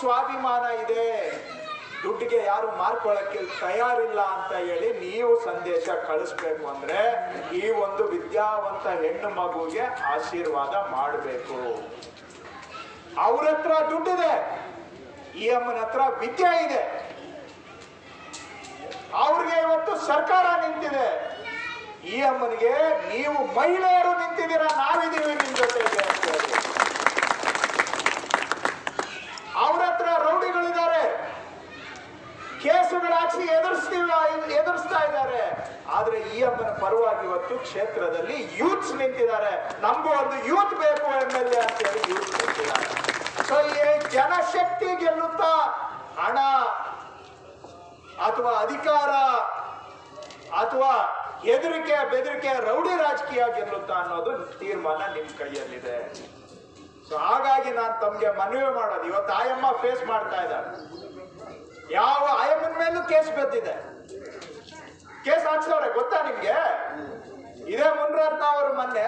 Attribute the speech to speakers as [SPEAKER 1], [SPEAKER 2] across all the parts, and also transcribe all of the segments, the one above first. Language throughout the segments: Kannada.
[SPEAKER 1] ಸ್ವಾಭಿಮಾನ ಇದೆ. ದುಡ್ಡಿಗೆ ಯಾರು ಮಾರ್ಕೊಳ್ಳಕ್ಕೆ ತಯಾರಿಲ್ಲ ಅಂತ ಹೇಳಿ ನೀವು ಸಂದೇಶ ಕಳಿಸ್ಬೇಕು ಅಂದ್ರೆ ಈ ಒಂದು ವಿದ್ಯಾವಂತ ಹೆಣ್ಣು ಮಗುಗೆ ಆಶೀರ್ವಾದ ಮಾಡಬೇಕು. ಅವ್ರ ಹತ್ರ ದುಡ್ಡಿದೆ. ಈ ಅಮ್ಮನ ಹತ್ರ ವಿದ್ಯೆ ಇದೆ. ಅವ್ರಿಗೆ ಇವತ್ತು ಸರ್ಕಾರ ನಿಂತಿದೆ. ಈ ಅಮ್ಮನಿಗೆ ನೀವು ಮಹಿಳೆಯರು ನಿಂತಿದ್ದೀರಾ, ನಾವಿದ್ದೀವಿ ನಿಮ್ ಜೊತೆಗೆ ಅಂತ ಹೇಳಿ. ಆದ್ರೆ ಈ ಅಮ್ಮನ ಪರವಾಗಿ ಇವತ್ತು ಕ್ಷೇತ್ರದಲ್ಲಿ ಯೂತ್ಸ್ ನಿಂತಿದ್ದಾರೆ. ನಮಗೂ ಒಂದು ಯೂತ್ ಬೇಕು ಎಂ ಎಲ್ ಎ ಅಂತ ಹೇಳಿ ಯೂತ್ ನಿಂತಿದ್ದಾರೆ. ಸೊ ಈ ಜನಶಕ್ತಿ ಗೆಲ್ಲುತ್ತಾ ಹಣ ಅಥವಾ ಅಧಿಕಾರ ಅಥವಾ ಹೆದರಿಕೆ, ಬೆದರಿಕೆ ರೌಡಿ ರಾಜಕೀಯ ಗೆಲ್ಲುತ್ತಾ ಅನ್ನೋದು ತೀರ್ಮಾನ ನಿಮ್ ಕೈಯಲ್ಲಿದೆ. ಸೊ ಹಾಗಾಗಿ ನಾನು ತಮ್ಗೆ ಮನವಿ ಮಾಡೋದು. ಇವತ್ತು ಆಯಮ್ಮ ಫೇಸ್ ಮಾಡ್ತಾ ಇದ್ದಾರೆ. ಯಾವ ಆಯಮ್ಮನ ಮೇಲೂ ಕೇಸ್ ಬಿದ್ದಿದೆ. ಕೇಸ್ ಹಾಕ್ಸವ್ರೆ ಗೊತ್ತಾ ನಿಮ್ಗೆ? ಇದೇ ಮುನ್ರತ್ನ ಅವರು ಮೊನ್ನೆ,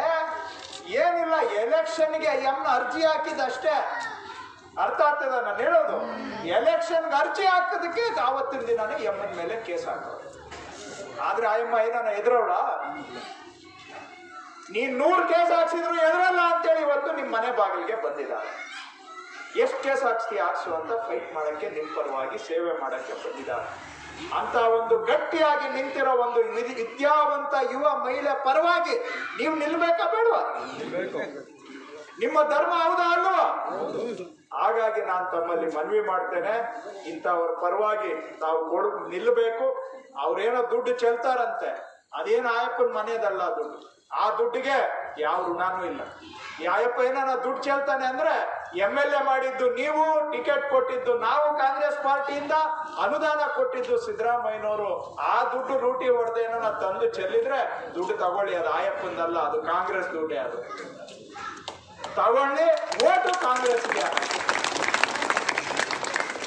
[SPEAKER 1] ಏನಿಲ್ಲ, ಎಲೆಕ್ಷನ್ಗೆ ಎಮ್ನ ಅರ್ಜಿ ಹಾಕಿದಷ್ಟೇ. ಅರ್ಥ ಆಗ್ತದ ನಾನು ಹೇಳೋದು? ಎಲೆಕ್ಷನ್ಗೆ ಅರ್ಜಿ ಹಾಕೋದಕ್ಕೆ ಆವತ್ತಿನ ದಿನಾನೇ ಎಮ್ಮನ ಮೇಲೆ ಕೇಸ್ ಹಾಕೋ ಆದ್ರೆ ಆಯಮ್ಮ ಏನನ್ನ ಎದುರವಳ? ನೀನ್ ನೂರು ಕೇಸ್ ಹಾಕ್ಸಿದ್ರು ಎದುರಲ್ಲ ಅಂತೇಳಿ ಇವತ್ತು ನಿಮ್ಮ ಮನೆ ಬಾಗಿಲಿಗೆ ಬಂದಿದ್ದಾರೆ. ಎಷ್ಟು ಕೇಸ್ ಹಾಕ್ಸ್ತಿ ಹಾಕ್ಸು ಅಂತ ಫೈಟ್ ಮಾಡಕ್ಕೆ ನಿಮ್ಮ ಪರವಾಗಿ ಸೇವೆ ಮಾಡಕ್ಕೆ ಬಂದಿದ್ದಾರೆ. ಅಂತ ಒಂದು ಗಟ್ಟಿಯಾಗಿ ನಿಂತಿರೋ ಒಂದು ವಿದ್ಯಾವಂತ ಯುವ ಮಹಿಳೆ ಪರವಾಗಿ ನೀವು ನಿಲ್ಬೇಕಾ ಬೇಡವಾ? ನಿಮ್ಮ ಧರ್ಮ ಹೌದಾ ಅಲ್ವಾ? ಹಾಗಾಗಿ ನಾನು ತಮ್ಮಲ್ಲಿ ಮನವಿ ಮಾಡ್ತೇನೆ. ಇಂಥವ್ರ ಪರವಾಗಿ ತಾವು ಕೊಡು ನಿಲ್ಲಬೇಕು ಅವ್ರೇನೋ ದುಡ್ಡು ಚೆಲ್ತಾರಂತೆ. ಅದೇನು ಆಯಪ್ಪನ ಮನೆಯದಲ್ಲ ದುಡ್ಡು. ಆ ದುಡ್ಡಿಗೆ ಯಾವ ಋಣಾನು ಇಲ್ಲ. ಈ ಆಯಪ್ಪ ಏನಾರ ದುಡ್ಡು ಚೆಲ್ತಾನೆ ಅಂದ್ರೆ ಎಂ ಎಲ್ ಎ ಮಾಡಿದ್ದು ನೀವು, ಟಿಕೆಟ್ ಕೊಟ್ಟಿದ್ದು ನಾವು ಕಾಂಗ್ರೆಸ್ ಪಾರ್ಟಿಯಿಂದ, ಅನುದಾನ ಕೊಟ್ಟಿದ್ದು ಸಿದ್ದರಾಮಯ್ಯನವರು. ಆ ದುಡ್ಡು ಲೂಟಿ ಹೊಡೆದೇನ ತಂದು ಚೆಲ್ಲಿದ್ರೆ ದುಡ್ಡು ತಗೊಳ್ಳಿ, ಅದು ಆಯಪ್ಪಂದಲ್ಲ, ಅದು ಕಾಂಗ್ರೆಸ್ ದುಡ್ಡೇ ಅದು. ತಗೊಳ್ಳಿ, ಓಟು ಕಾಂಗ್ರೆಸ್ಗೆ.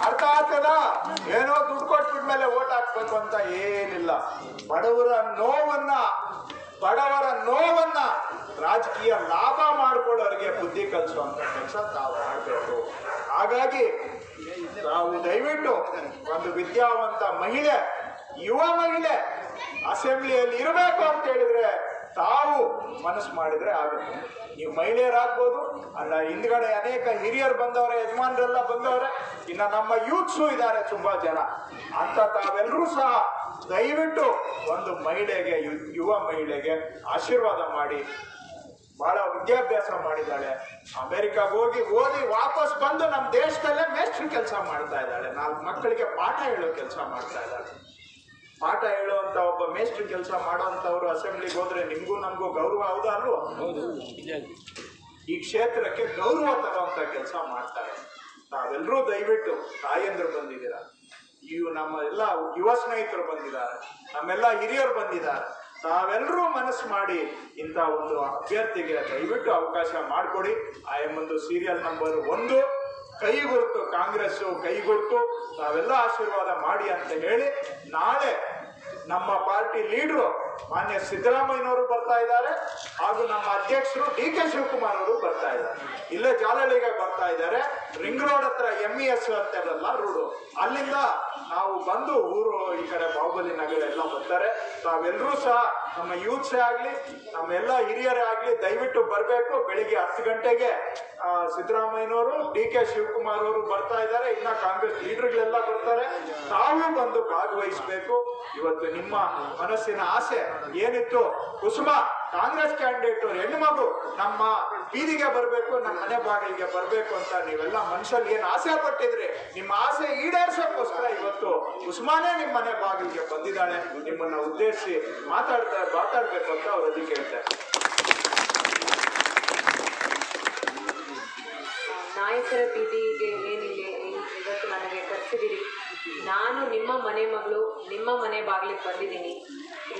[SPEAKER 1] ಅರ್ಥ ಆಗ್ತದ? ಏನೋ? ದುಡ್ಡು ಕೊಟ್ಬಿಟ್ಮೇಲೆ ಓಟ್ ಹಾಕ್ಬೇಕು ಅಂತ ಏನಿಲ್ಲ. ಬಡವರ ನೋವನ್ನ ಬಡವರ ನೋವನ್ನ ರಾಜಕೀಯ ಲಾಭ ಮಾಡ್ಕೊಳ್ಳೋರಿಗೆ ಬುದ್ಧಿ ಕಲಿಸುವಂತ ಕೆಲಸ ತಾವು ಮಾಡಬೇಕು. ಹಾಗಾಗಿ ನಾವು ದಯವಿಟ್ಟು ಒಂದು ವಿದ್ಯಾವಂತ ಮಹಿಳೆ, ಯುವ ಮಹಿಳೆ, ಅಸೆಂಬ್ಲಿಯಲ್ಲಿ ಇರಬೇಕು ಅಂತ ಹೇಳಿದ್ರೆ ತಾವು ಮನಸ್ಸು ಮಾಡಿದ್ರೆ ಆಗುತ್ತೆ. ನೀವು ಮಹಿಳೆಯರಾಗ್ಬೋದು, ಅಲ್ಲ ಹಿಂದ್ಗಡೆ ಅನೇಕ ಹಿರಿಯರು ಬಂದವರೇ, ಯಜಮಾನರೆಲ್ಲ ಬಂದವರೆ, ಇನ್ನ ನಮ್ಮ ಯೂತ್ಸು ಇದ್ದಾರೆ ತುಂಬಾ ಜನ. ಅಂತ ತಾವೆಲ್ಲರೂ ಸಹ ದಯವಿಟ್ಟು ಒಂದು ಮಹಿಳೆಗೆ ಯುವ ಮಹಿಳೆಗೆ ಆಶೀರ್ವಾದ ಮಾಡಿ, ಬಹಳ ವಿದ್ಯಾಭ್ಯಾಸ ಮಾಡಿದ್ದಾಳೆ. ಅಮೆರಿಕಾಗೆ ಹೋಗಿ, ಓದಿ ವಾಪಸ್ ಬಂದು ನಮ್ಮ ದೇಶದಲ್ಲೇ ಮೇಸ್ಟ್ರಿ ಕೆಲಸ ಮಾಡ್ತಾ ಇದ್ದಾಳೆ. ನಾಲ್ಕು ಮಕ್ಕಳಿಗೆ ಪಾಠ ಹೇಳೋ ಕೆಲಸ ಮಾಡ್ತಾ ಇದ್ದಾಳೆ. ಪಾಠ ಹೇಳುವಂತ ಒಬ್ಬ ಮೇಸ್ಟ್ರಿ ಕೆಲಸ ಮಾಡುವಂತವ್ರು ಅಸೆಂಬ್ಲಿಗೆ ಹೋದ್ರೆ ನಿಮ್ಗೂ ನಮಗೂ ಗೌರವ ಹೌದಾ ಅಲ್ವ? ಈ ಕ್ಷೇತ್ರಕ್ಕೆ ಗೌರವ ತರುವಂತ ಕೆಲಸ ಮಾಡ್ತಾರೆ. ತಾವೆಲ್ಲರೂ ದಯವಿಟ್ಟು ತಾಯಂದ್ರು ಬಂದಿದ್ದೀರಾ? ಇವು ನಮ್ಮ ಎಲ್ಲ ಯುವ ಸ್ನೇಹಿತರು ಬಂದಿದ್ದಾರೆ. ನಮ್ಮೆಲ್ಲ ಹಿರಿಯರು ಬಂದಿದ್ದಾರೆ. ತಾವೆಲ್ಲರೂ ಮನಸ್ಸು ಮಾಡಿ ಇಂಥ ಒಂದು ಅಭ್ಯರ್ಥಿಗೆ ದಯವಿಟ್ಟು ಅವಕಾಶ ಮಾಡಿಕೊಡಿ. ಆ ಎಂಬೊಂದು ಸೀರಿಯಲ್ ನಂಬರ್ ಒಂದು. ಕೈ ಗುರುತು ಕಾಂಗ್ರೆಸ್ ಕೈ ಗುರುತು. ತಾವೆಲ್ಲ ಆಶೀರ್ವಾದ ಮಾಡಿ ಅಂತ ಹೇಳಿ ನಾಳೆ ನಮ್ಮ ಪಾರ್ಟಿ ಲೀಡ್ರು ಮಾನ್ಯ ಸಿದ್ದರಾಮಯ್ಯನವರು ಬರ್ತಾ ಇದ್ದಾರೆ ಹಾಗೂ ನಮ್ಮ ಅಧ್ಯಕ್ಷರು ಡಿ ಕೆ ಶಿವಕುಮಾರ್ ಅವರು ಬರ್ತಾ ಇದ್ದಾರೆ. ಇಲ್ಲೇ ಜಾಲಳಿಗೆ ಬರ್ತಾ ಇದ್ದಾರೆ. ರಿಂಗ್ ರೋಡ್ ಹತ್ರ ಎಂ ಇ ಎಸ್ ಅಂತಾರಲ್ಲ ರೋಡು ಅಲ್ಲಿಂದ ನಾವು ಬಂದು ಊರು, ಈ ಕಡೆ ಬಾಹುಬಲಿ ನಗರ ಎಲ್ಲ ಬರ್ತಾರೆ. ತಾವೆಲ್ಲರೂ ಸಹ ನಮ್ಮ ಯೂತ್ಸೇ ಆಗಲಿ, ನಮ್ಮೆಲ್ಲ ಹಿರಿಯರೇ ಆಗಲಿ ದಯವಿಟ್ಟು ಬರಬೇಕು. ಬೆಳಿಗ್ಗೆ ಹತ್ತು ಗಂಟೆಗೆ ಸಿದ್ದರಾಮಯ್ಯನವರು ಡಿ ಕೆ ಶಿವಕುಮಾರ್ ಅವರು ಬರ್ತಾ ಇದ್ದಾರೆ. ಇನ್ನ ಕಾಂಗ್ರೆಸ್ ಲೀಡರ್ಗಳೆಲ್ಲ ಬರ್ತಾರೆ. ತಾವು ಬಂದು ಭಾಗವಹಿಸಬೇಕು. ಇವತ್ತು ನಿಮ್ಮ ಮನಸ್ಸಿನ ಆಸೆ ಏನಿತ್ತು? ಕುಸುಮ, ಕಾಂಗ್ರೆಸ್ ಕ್ಯಾಂಡಿಡೇಟ್ ಹೆಣ್ಣು ಮಗು ನಮ್ಮ ಬೀದಿಗೆ ಬರಬೇಕು, ನಮ್ಮ ಮನೆ ಬಾಗಿಲಿಗೆ ಬರಬೇಕು ಅಂತ ನೀವೆಲ್ಲ ಮನುಷ್ಯರು ಏನು ಆಸೆ ಪಟ್ಟಿದ್ರಿ? ನಿಮ್ಮ ಆಸೆ ಈಡೇರ್ಸೋಕ್ಕೋಸ್ಕರ ಇವತ್ತು ಉಸ್ಮಾನೇ ನಿಮ್ಮ ಮನೆ ಬಾಗಿಲಿಗೆ ಬಂದಿದ್ದಾಳೆ. ನಿಮ್ಮನ್ನ ಉದ್ದೇಶಿಸಿ ಮಾತಾಡ್ತಾ ಮಾತಾಡ್ಬೇಕು ಅಂತ ಅವ್ರು ಅದಕ್ಕೆ
[SPEAKER 2] ನಾಯಕರ ಬೀದಿಗೆ ಏನಿಲ್ಲ ಇವತ್ತು ನನಗೆ ಕರೆಸಿದ್ದೀರಿ ನಾನು ನಿಮ್ಮ ಮನೆ ಮಗಳು, ನಿಮ್ಮ ಮನೆ ಬಾಗಿಲಿಗೆ ಬಂದಿದ್ದೀನಿ.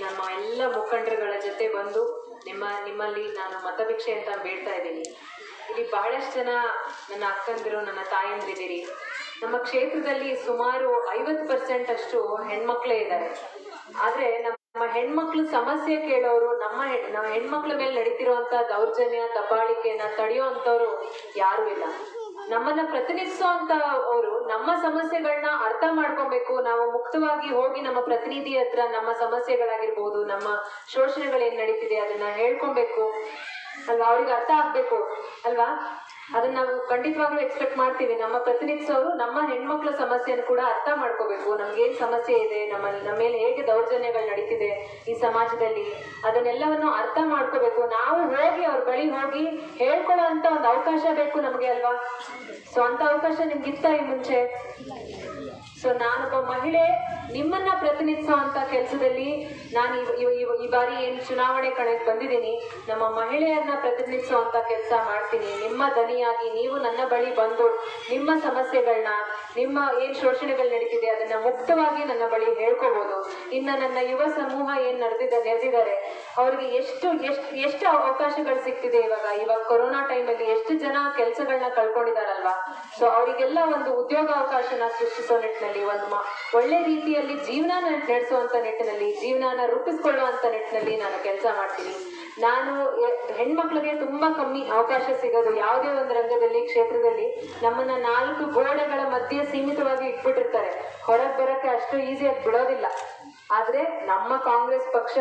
[SPEAKER 2] ನಮ್ಮ ಎಲ್ಲ ಮುಖಂಡರುಗಳ ಜೊತೆ ಬಂದು ನಿಮ್ಮ, ನಿಮ್ಮಲ್ಲಿ ನಾನು ಮತಭಿಕ್ಷೆ ಅಂತ ಬೇಡ್ತಾ ಇದ್ದೀನಿ. ಇಲ್ಲಿ ಬಹಳಷ್ಟು ಜನ ನನ್ನ ಅಕ್ಕಂದಿರು, ನನ್ನ ತಾಯಂದಿರಿದ್ದೀರಿ. ನಮ್ಮ ಕ್ಷೇತ್ರದಲ್ಲಿ ಸುಮಾರು ಐವತ್ತು ಪರ್ಸೆಂಟ್ ಅಷ್ಟು ಹೆಣ್ಮಕ್ಳೇ ಇದ್ದಾರೆ. ಆದರೆ ನಮ್ಮ ಹೆಣ್ಮಕ್ಳು ಸಮಸ್ಯೆ ಕೇಳೋರು, ನಮ್ಮ ನಾವು ಹೆಣ್ಮಕ್ಳ ಮೇಲೆ ನಡೀತಿರುವಂತ ದೌರ್ಜನ್ಯ, ದಬ್ಬಾಳಿಕೆನ ತಡೆಯೋ ಅಂತವ್ರು ಯಾರು ಇಲ್ಲ. ನಮ್ಮನ್ನ ಪ್ರತಿನಿಧಿಸುವಂತ ಅವರು ನಮ್ಮ ಸಮಸ್ಯೆಗಳನ್ನ ಅರ್ಥ ಮಾಡ್ಕೊಬೇಕು. ನಾವು ಮುಕ್ತವಾಗಿ ಹೋಗಿ ನಮ್ಮ ಪ್ರತಿನಿಧಿ ಹತ್ರ ನಮ್ಮ ಸಮಸ್ಯೆಗಳಾಗಿರ್ಬೋದು, ನಮ್ಮ ಶೋಷಣೆಗಳೇನ್ ನಡೀತಿದೆ ಅದನ್ನ ಹೇಳ್ಕೊಬೇಕು. ಅಲ್ವಾ? ಅವ್ರಿಗೆ ಅರ್ಥ ಆಗ್ಬೇಕು. ಅಲ್ವಾ? ಅದನ್ನ ನಾವು ಖಂಡಿತವಾಗ್ಲೂ ಎಕ್ಸ್ಪೆಕ್ಟ್ ಮಾಡ್ತೀವಿ. ನಮ್ಮ ಪ್ರತಿನಿಧಿಸೋರು, ನಮ್ಮ ಹೆಣ್ಮಕ್ಳ ಸಮಸ್ಯೆಯನ್ನು ಕೂಡ ಅರ್ಥ ಮಾಡ್ಕೋಬೇಕು. ನಮ್ಗೆ ಏನ್ ಸಮಸ್ಯೆ ಇದೆ ನಮ್ಮ ನಮ್ಮ ಮೇಲೆ ಹೇಗೆ ದೌರ್ಜನ್ಯಗಳು ನಡೀತಿದೆ ಈ ಸಮಾಜದಲ್ಲಿ, ಅದನ್ನೆಲ್ಲವನ್ನು ಅರ್ಥ ಮಾಡ್ಕೋಬೇಕು. ನಾವು ಹೋಗಿ ಅವ್ರ ಬಳಿ ಹೋಗಿ ಹೇಳ್ಕೊಳ್ಳೋ ಅಂತ ಒಂದು ಅವಕಾಶ ಬೇಕು ನಮ್ಗೆ ಅಲ್ವಾ? ಸೊ ಅಂತ ಅವಕಾಶ ನಿಮ್ಗಿತ್ತ ಈ ಮುಂಚೆ? ಸೊ ನಾನೊಬ್ಬ ಮಹಿಳೆ, ನಿಮ್ಮನ್ನ ಪ್ರತಿನಿಧಿಸೋ ಅಂತ ಕೆಲಸದಲ್ಲಿ ನಾನು ಈ ಬಾರಿ ಏನು ಚುನಾವಣೆ ಕಣಕ್ಕೆ ಬಂದಿದ್ದೀನಿ, ನಮ್ಮ ಮಹಿಳೆಯರನ್ನ ಪ್ರತಿನಿಧಿಸೋ ಅಂತ ಕೆಲಸ ಮಾಡ್ತೀನಿ. ನಿಮ್ಮ ದನಿಯಾಗಿ ನೀವು ನನ್ನ ಬಳಿ ಬಂದು ನಿಮ್ಮ ಸಮಸ್ಯೆಗಳನ್ನ ನಿಮ್ಮ ಏನ್ ಶೋಷಣೆಗಳು ನಡೀತಿದೆ ಅದನ್ನ ಮುಕ್ತವಾಗಿ ನನ್ನ ಬಳಿ ಹೇಳ್ಕೋಬಹುದು ಇನ್ನ ನನ್ನ ಯುವ ಸಮೂಹ ಏನ್ ನಡೆದಿದೆ ನಡೆದಿದ್ದಾರೆ ಅವ್ರಿಗೆ ಎಷ್ಟು ಎಷ್ಟು ಎಷ್ಟು ಅವಕಾಶಗಳು ಸಿಗ್ತಿದೆ ಇವಾಗ? ಇವಾಗ ಕೊರೋನಾ ಟೈಮಲ್ಲಿ ಎಷ್ಟು ಜನ ಕೆಲಸಗಳನ್ನ ಕಳ್ಕೊಂಡಿದಾರಲ್ವಾ ಸೊ ಅವರಿಗೆಲ್ಲ ಒಂದು ಉದ್ಯೋಗ ಅವಕಾಶನ ಸೃಷ್ಟಿಸೋ ನಿಟ್ಟಿನಲ್ಲಿ, ಒಂದು ಒಳ್ಳೆ ರೀತಿಯಲ್ಲಿ ಜೀವನ ನಡೆಸುವಂತ ನಿಟ್ಟಿನಲ್ಲಿ, ಜೀವನನ ರೂಪಿಸ್ಕೊಳ್ಳುವಂತ ನಿಟ್ಟಿನಲ್ಲಿ ನಾನು ಕೆಲಸ ಮಾಡ್ತೀನಿ. ನಾನು ಹೆಣ್ಮಕ್ಳಿಗೆ ತುಂಬಾ ಕಮ್ಮಿ ಅವಕಾಶ ಸಿಗೋದು ಯಾವುದೇ ಒಂದು ರಂಗದಲ್ಲಿ, ಕ್ಷೇತ್ರದಲ್ಲಿ ನಮ್ಮನ್ನ ನಾಲ್ಕು ಗೋಡೆಗಳ ಮಧ್ಯೆ ಸೀಮಿತವಾಗಿ ಇಟ್ಬಿಟ್ಟಿರ್ತಾರೆ. ಹೊರಗೆ ಬರಕ್ಕೆ ಅಷ್ಟು ಆಗಿ ಬಿಡೋದಿಲ್ಲ. ಆದ್ರೆ ನಮ್ಮ ಕಾಂಗ್ರೆಸ್ ಪಕ್ಷ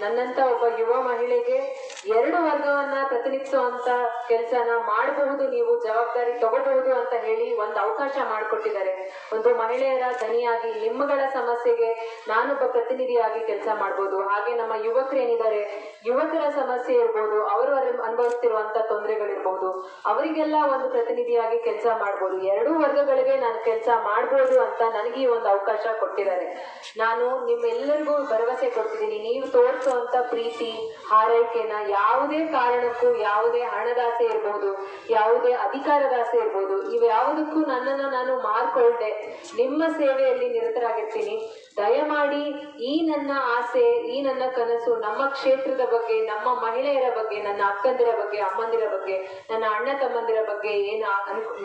[SPEAKER 2] ನನ್ನಂತ ಒಬ್ಬ ಯುವ ಮಹಿಳೆಗೆ ಎರಡು ವರ್ಗವನ್ನ ಪ್ರತಿನಿಧಿಸುವಂತ ಕೆಲಸನ ಮಾಡಬಹುದು, ನೀವು ಜವಾಬ್ದಾರಿ ತಗೋಬಹುದು ಅಂತ ಹೇಳಿ ಒಂದು ಅವಕಾಶ ಮಾಡಿಕೊಟ್ಟಿದ್ದಾರೆ. ಒಂದು ಮಹಿಳೆಯರ ಧನಿಯಾಗಿ ನಿಮ್ಮಗಳ ಸಮಸ್ಯೆಗೆ ನಾನೊಬ್ಬ ಪ್ರತಿನಿಧಿಯಾಗಿ ಕೆಲಸ ಮಾಡಬಹುದು ಹಾಗೆ ನಮ್ಮ ಯುವಕರೇನಿದ್ದಾರೆ ಯುವಕರ ಸಮಸ್ಯೆ ಇರ್ಬೋದು, ಅವರು ಅನುಭವಿಸ್ತಿರುವಂತ ತೊಂದರೆಗಳಿರ್ಬೋದು, ಅವರಿಗೆಲ್ಲ ಒಂದು ಪ್ರತಿನಿಧಿಯಾಗಿ ಕೆಲಸ ಮಾಡ್ಬೋದು. ಎರಡೂ ವರ್ಗಗಳಿಗೆ ನಾನು ಕೆಲಸ ಮಾಡ್ಬೋದು ಅಂತ ನನಗೆ ಈ ಒಂದು ಅವಕಾಶ ಕೊಟ್ಟಿದ್ದಾರೆ. ನಾನು ನಿಮ್ಮೆಲ್ಲರಿಗೂ ಭರವಸೆ ಕೊಡ್ತಿದ್ದೀನಿ. ನೀವು ತೋರಿಸುವಂತ ಪ್ರೀತಿ, ಹಾರೈಕೆನ ಯಾವುದೇ ಕಾರಣಕ್ಕೂ, ಯಾವುದೇ ಹಣದಾಸೆ ಇರ್ಬೋದು, ಯಾವುದೇ ಅಧಿಕಾರದಾಸೆ ಇರ್ಬೋದು, ಇವ್ಯಾವುದಕ್ಕೂ ನನ್ನನ್ನು ನಾನು ಮಾರ್ಕೊಳ್ದೆ. ನಿಮ್ಮ ಸೇವೆಯಲ್ಲಿ ನಿರತರಾಗಿರ್ತೀನಿ. ದಯಮಾಡಿ ಈ ನನ್ನ ಆಸೆ, ಈ ನನ್ನ ಕನಸು ನಮ್ಮ ಕ್ಷೇತ್ರದ ಬಗ್ಗೆ, ನಮ್ಮ ಮಹಿಳೆಯರ ಬಗ್ಗೆ, ನನ್ನ ಅಕ್ಕಂದಿರ ಬಗ್ಗೆ, ಅಮ್ಮಂದಿರ ಬಗ್ಗೆ, ನನ್ನ ಅಣ್ಣ ತಮ್ಮಂದಿರ ಬಗ್ಗೆ ಏನು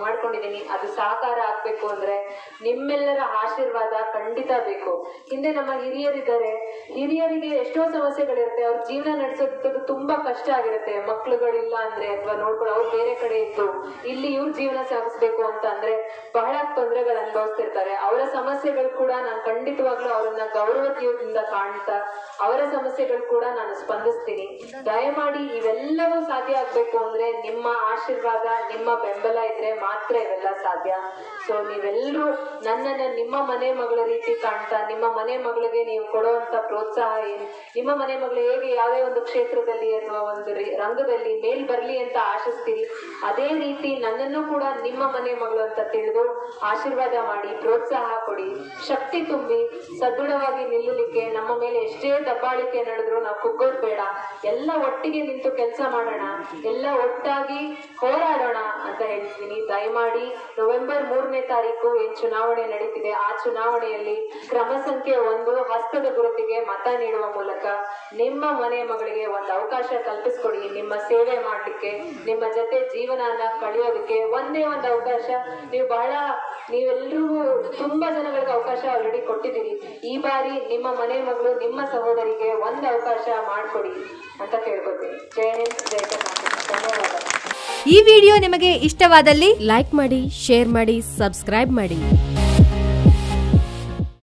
[SPEAKER 2] ಮಾಡ್ಕೊಂಡಿದ್ದೀನಿ, ಅದು ಸಾಕಾರ ಆಗ್ಬೇಕು ಅಂದ್ರೆ ನಿಮ್ಮೆಲ್ಲರ ಆಶೀರ್ವಾದ ಖಂಡಿತ ಬೇಕು. ಹಿಂದೆ ನಮ್ಮ ಹಿರಿಯರಿದ್ದಾರೆ. ಹಿರಿಯರಿಗೆ ಎಷ್ಟೋ ಸಮಸ್ಯೆಗಳಿರುತ್ತೆ, ಅವ್ರ ಜೀವನ ನಡೆಸೋದು ತುಂಬಾ ಕಷ್ಟ ಆಗಿರುತ್ತೆ. ಮಕ್ಳುಗಳಿಲ್ಲ ಅಂದ್ರೆ ಅಥವಾ ನೋಡ್ಕೊಳ್ಳೋ ಅವ್ರು ಬೇರೆ ಕಡೆ ಇತ್ತು ಇಲ್ಲಿ ಇವ್ರ ಜೀವನ ಸಾಗಿಸ್ಬೇಕು ಅಂತ ಅಂದ್ರೆ ಬಹಳ ತೊಂದರೆಗಳು ಅನುಭವಿಸ್ತಿರ್ತಾರೆ. ಅವರ ಸಮಸ್ಯೆಗಳು ಕೂಡ ನಾನು ಖಂಡಿತವಾಗ್ಲೂ ಅವರನ್ನ ಗೌರವದಿಂದ ಕಾಣ್ತಾ ಅವರ ಸಮಸ್ಯೆಗಳು ಕೂಡ ನಾನು ಸ್ಪಂದಿಸ್ತೀನಿ. ದಯಮಾಡಿ ಇವೆಲ್ಲವೂ ಸಾಧ್ಯ ಆಗ್ಬೇಕು ಅಂದ್ರೆ ನಿಮ್ಮ ಆಶೀರ್ವಾದ, ನಿಮ್ಮ ಬೆಂಬಲ ಇದ್ರೆ ಮಾತ್ರ ಇವೆಲ್ಲ ಸಾಧ್ಯ. ಸೊ ನೀವೆಲ್ಲರೂ ನನ್ನನ್ನ ನಿಮ್ಮ ಮನೆ ಮಗಳ ರೀತಿ ಕಾಣ್ತಾ, ನಿಮ್ಮ ಮನೆ ಮಗಳಿಗೆ ನೀವು ಕೊಡುವಂತ ಪ್ರೋತ್ಸಾಹ ಏನು, ನಿಮ್ಮ ಮನೆ ಮಗಳು ಹೇಗೆ ಯಾವುದೇ ಒಂದು ಕ್ಷೇತ್ರದಲ್ಲಿ ಅಥವಾ ಒಂದು ರಂಗದಲ್ಲಿ ಮೇಲ್ ಬರ್ಲಿ ಅಂತ ಆಶಿಸ್ತೀರಿ, ಅದೇ ರೀತಿ ನನ್ನನ್ನು ಕೂಡ ನಿಮ್ಮ ಮನೆ ಮಗಳು ಅಂತ ತಿಳಿದು ಆಶೀರ್ವಾದ ಮಾಡಿ, ಪ್ರೋತ್ಸಾಹ ಕೊಡಿ, ಶಕ್ತಿ ತುಂಬಿ ಸದೃಢವಾಗಿ ನಿಲ್ಲಲಿಕ್ಕೆ, ನಮ್ಮ ಮೇಲೆ ಎಷ್ಟೇ ದಬ್ಬಾಳಿಕೆ ನಡೆದ್ರು ನಾವು ಕುಗ್ಗೋದ್ ಬೇಡ. ಎಲ್ಲ ಒಟ್ಟಿಗೆ ನಿಂತು ಕೆಲಸ ಮಾಡೋಣ, ಎಲ್ಲ ಒಟ್ಟಾಗಿ ಹೋರಾಡೋಣ ಅಂತ ಹೇಳ್ತೀನಿ. ದಯಮಾಡಿ ನವೆಂಬರ್ ಮೂರನೇ ತಾರೀಕು ಏನ್ ಚುನಾವಣೆ ನಡೀತಿದೆ, ಆ ಚುನಾವಣೆಯಲ್ಲಿ ಕ್ರಮ ಸಂಖ್ಯೆ ಒಂದು, ಹಸ್ತದ ಗುರುತಿಗೆ ಮತ ನೀಡುವ ಮೂಲಕ ನಿಮ್ಮ ಮನೆ ಮಗಳಿಗೆ ಒಂದು ಅವಕಾಶ ಕಲ್ಪಿಸ್ಕೊಡಿ. ನಿಮ್ಮ ಸೇವೆ ಮಾಡ್ಲಿಕ್ಕೆ, ನಿಮ್ಮ ಜೊತೆ ಜೀವನನ ಕಳೆಯೋದಕ್ಕೆ ಒಂದೇ ಒಂದು ಅವಕಾಶ. ನೀವು ಬಹಳ ನೀವೆಲ್ಲರಿಗೂ ತುಂಬಾ ಜನಗಳಿಗೆ ಅವಕಾಶ ಆಲ್ರೆಡಿ ಕೊಟ್ಟಿದ್ದೀರಿ ಈ ಬಾರಿ ನಿಮ್ಮ ಮನೆ ಮಗಳು, ನಿಮ್ಮ ಸಹೋದರಿಗೆ ಒಂದು ಅವಕಾಶ ಮಾಡಿಕೊಡಿ ಅಂತ ಕೇಳ್ಕೊತೀನಿ. ಜಯ ಹಿಂದ್, ಜೈ ಕರ್ನಾಟಕ. ಧನ್ಯವಾದ
[SPEAKER 3] ಈ ವಿಡಿಯೋ ನಿಮಗೆ ಇಷ್ಟವಾದಲ್ಲಿ ಲೈಕ್ ಮಾಡಿ, ಶೇರ್ ಮಾಡಿ, ಸಬ್ಸ್ಕ್ರೈಬ್ ಮಾಡಿ.